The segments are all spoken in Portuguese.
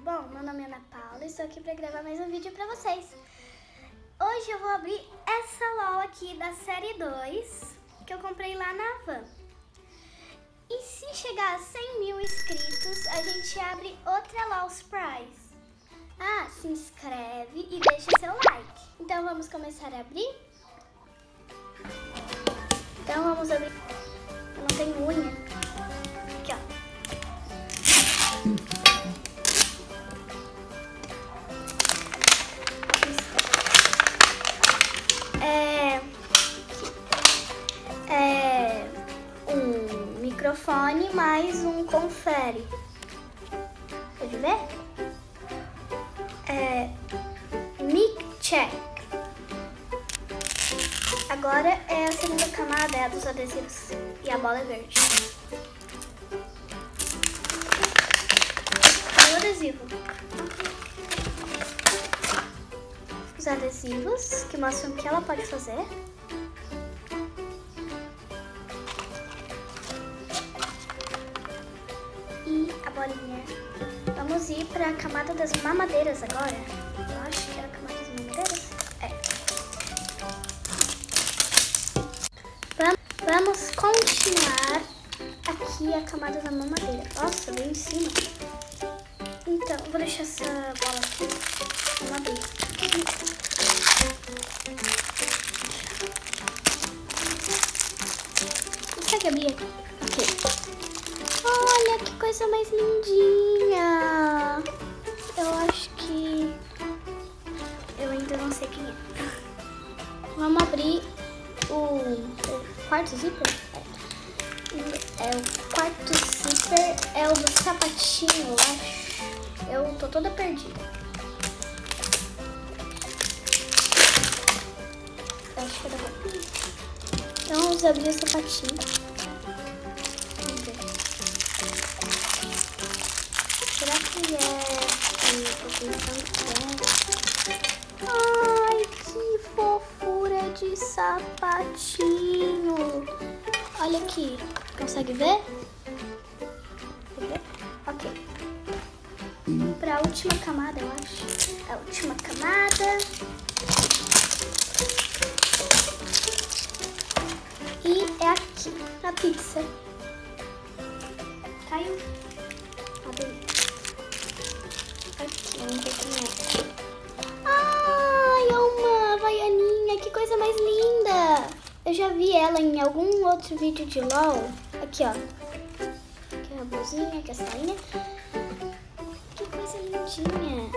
tudo bom? Meu nome é Ana Paula e estou aqui para gravar mais um vídeo para vocês. Hoje eu vou abrir essa LOL aqui da série 2 que eu comprei lá na Van. E se chegar a 100 mil inscritos, a gente abre outra LOL Surprise. Ah, se inscreve e deixa seu like. Então vamos começar a abrir? Então vamos abrir. Eu não tenho unha. Confere. Pode ver? É mic check. Agora é a segunda camada, é a dos adesivos. E a bola é verde. o adesivo. Os adesivos que mostram o que ela pode fazer. Vamos ir para a camada das mamadeiras agora. Eu acho que era a camada das mamadeiras. É. Vamos continuar aqui a camada da mamadeira. Nossa, bem em cima. Então, vou deixar essa bola aqui. Quarto zíper. É. o quarto zíper, é o do sapatinho, eu acho. Eu tô toda perdida. Acho que era. Então vamos abrir o sapatinho. Vamos ver. Será que é... Eu. Ai, que fofura de sapatinho. Olha aqui. Consegue ver? Ok para a última camada, eu acho. A última camada. E é aqui, na pizza. Vi ela em algum outro vídeo de LOL. Aqui, ó. Aqui é a blusinha, aqui é a sainha lindinha.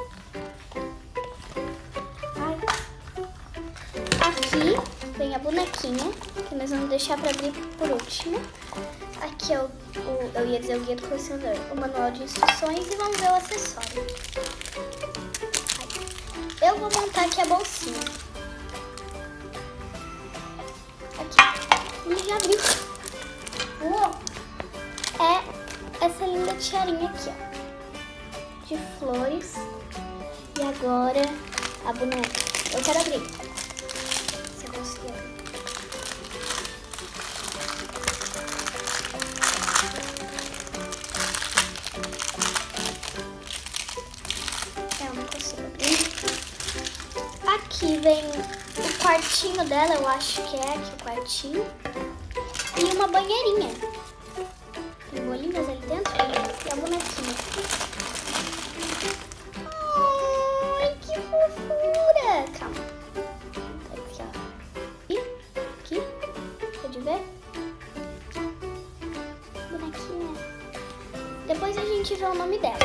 Aqui vem a bonequinha, que nós vamos deixar para abrir por último. Aqui é o, o, eu ia dizer o guia do colecionador, o manual de instruções e vamos ver o acessório. Eu vou montar aqui a bolsinha. Aqui. E já abriu. Uou. É essa linda tiarinha aqui, ó de flores. E agora a boneca. Eu quero abrir. Se eu conseguir abrir. Aqui vem quartinho dela, eu acho que é aqui o quartinho. E uma banheirinha. Tem bolinhas ali dentro e a bonequinha. Depois a gente vê o nome dela.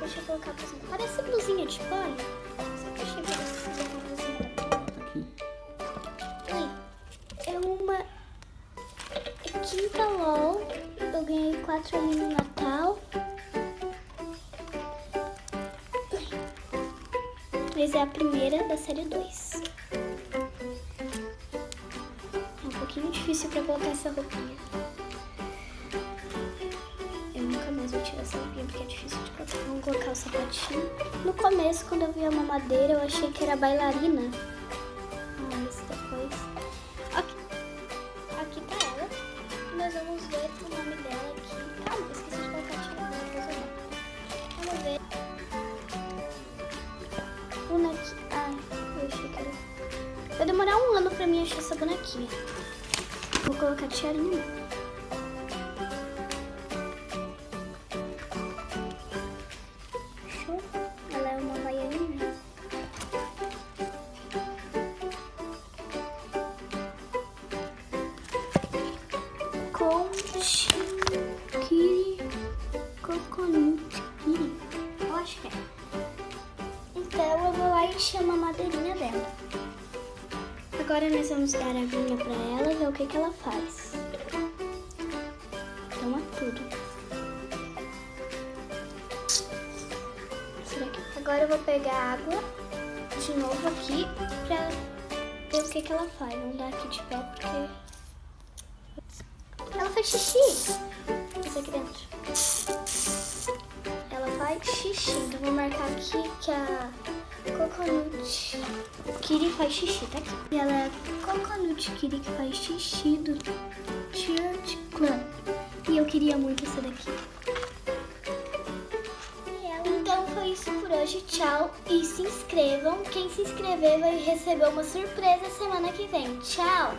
Deixa eu colocar pra cima. Parece blusinha de pano. Só que achei quatro ali no Natal. Mas é a primeira da série 2. É um pouquinho difícil pra colocar essa roupinha mas vou tirar essa roupinha porque é difícil de colocar. Vamos colocar o sapatinho. No começo, quando eu vi a mamadeira, eu achei que era bailarina. Vai demorar um ano pra mim achar essa bonequinha. Vou colocar tiarinha. Show. Ela é uma baianinha. Conchi Kiri Coconut. Eu acho que é. Então eu vou lá e chamo a madeirinha dela. Agora nós vamos dar a aguinha pra ela e ver o que, que ela faz. Toma tudo. Agora eu vou pegar água de novo aqui pra ver o que, que ela faz. Vamos dar aqui de pé porque... Ela faz xixi. Isso aqui dentro. Ela faz xixi. Então vou marcar aqui que a Coconut Kiri faz xixi, tá aqui. E ela é Coconut Kiri que faz xixi do Church Club. E eu queria muito essa daqui. Então foi isso por hoje. Tchau. E se inscrevam. Quem se inscrever vai receber uma surpresa semana que vem. Tchau.